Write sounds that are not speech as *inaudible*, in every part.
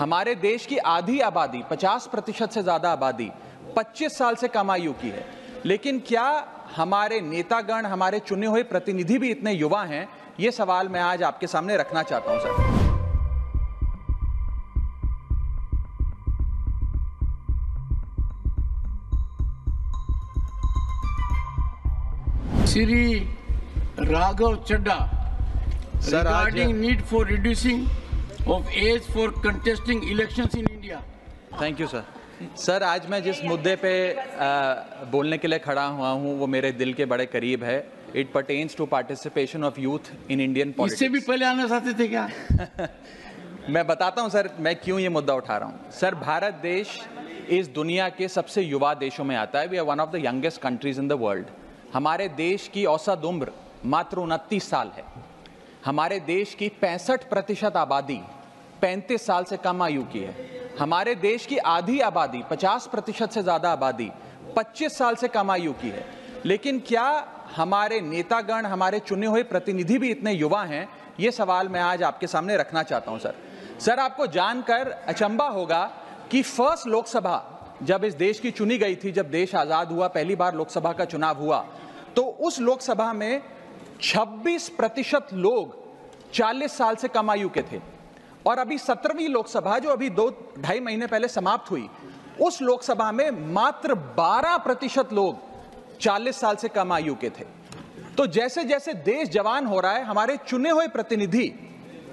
हमारे देश की आधी आबादी 50 प्रतिशत से ज़्यादा आबादी 25 साल से कम आयु की है। लेकिन क्या हमारे नेतागण हमारे चुने हुए प्रतिनिधि भी इतने युवा हैं? ये सवाल मैं आज आपके सामने रखना चाहता हूँ सर। श्री राघव चड्डा आज- need for reducing of age for contesting elections in India. Thank you sir sir आज मैं जिस मुद्दे पे अ, बोलने के लिए खड़ा हुआ हूँ वो मेरे दिल के बड़े करीब है। It pertains to participation of youth in Indian politics इससे भी पहले आना चाहते थे क्या? *laughs* मैं बताता हूँ सर मैं क्यों ये मुद्दा उठा रहा हूँ। सर भारत देश इस दुनिया के सबसे युवा देशों में आता है। We are one of the youngest countries in the world हमारे देश की औसत उम्र मात्र उनतीस साल है। हमारे देश की पैंसठ प्रतिशत आबादी पैंतीस साल से कम आयु की है। हमारे देश की आधी आबादी, पचास प्रतिशत से ज़्यादा आबादी, पच्चीस साल से कम आयु की है। लेकिन क्या हमारे नेतागण, हमारे चुने हुए प्रतिनिधि भी इतने युवा हैं? ये सवाल मैं आज आपके सामने रखना चाहता हूँ, सर। सर, आपको जानकर अचंबा होगा कि फ़र्स्ट लोकसभा जब इस देश की चुनी गई थी, जब देश आज़ाद हुआ, पहली बार लोकसभा का चुनाव हुआ तो उस लोकसभा में 26 प्रतिशत लोग 40 साल से कम आयु के थे। और अभी सत्रहवीं लोकसभा जो अभी दो ढाई महीने पहले समाप्त हुई उस लोकसभा में मात्र 12 प्रतिशत लोग 40 साल से कम आयु के थे। तो जैसे जैसे देश जवान हो रहा है हमारे चुने हुए प्रतिनिधि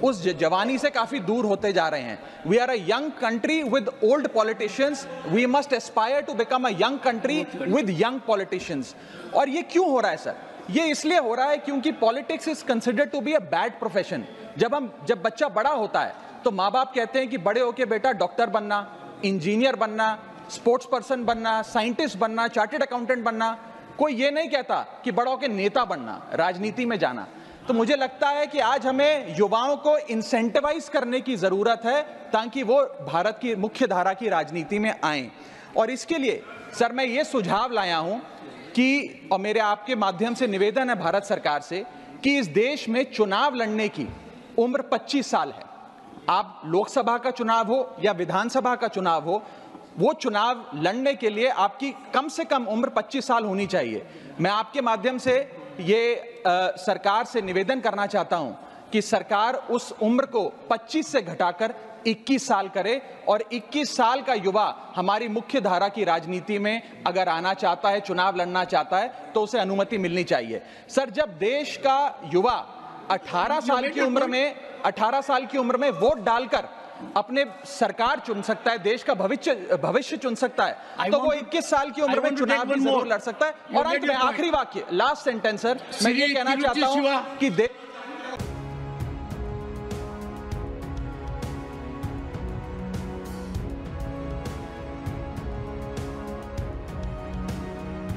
उस जवानी से काफ़ी दूर होते जा रहे हैं। We are a young country with old politicians we must aspire to become a young country with young politicians और ये क्यों हो रहा है सर ये इसलिए हो रहा है क्योंकि politics is considered to be a bad profession. जब हम, जब बच्चा बड़ा होता है तो माँ बाप कहते हैं कि बड़े होके बेटा डॉक्टर बनना, इंजीनियर बनना, स्पोर्ट्स पर्सन बनना, साइंटिस्ट बनना चार्टेड अकाउंटेंट बनना। कोई ये नहीं कहता कि बड़ा होके नेता बनना, राजनीति में जाना। तो मुझे लगता है कि आज हमें युवाओं को इंसेंटिवाइज करने की ज़रूरत है, ताकि वो भारत की मुख्य धारा की राजनीति में आए। और इसके लिए, सर, मैं ये सुझाव लाया हूँ कि और मेरे आपके माध्यम से निवेदन है भारत सरकार से कि इस देश में चुनाव लड़ने की उम्र 25 साल है। आप लोकसभा का चुनाव हो या विधानसभा का चुनाव हो वो चुनाव लड़ने के लिए आपकी कम से कम उम्र 25 साल होनी चाहिए। मैं आपके माध्यम से ये अ, सरकार से निवेदन करना चाहता हूँ कि सरकार उस उम्र को 25 से घटाकर 21 साल करे और 21 साल का युवा हमारी मुख्य धारा की राजनीति में अगर आना चाहता है चुनाव लड़ना चाहता है तो उसे अनुमति मिलनी चाहिए। सर जब देश का युवा 18 साल की उम्र में 18 साल की उम्र में वोट डालकर अपने सरकार चुन सकता है देश का भविष्य भविष्य चुन सकता है I तो वो to- 21 साल की उम्र में चुनाव भी ज़रूर लड़ सकता है। और अंत में आखिरी वाक्य लास्ट सेंटेंस सर मैं ये कहना चाहता हूँ कि दे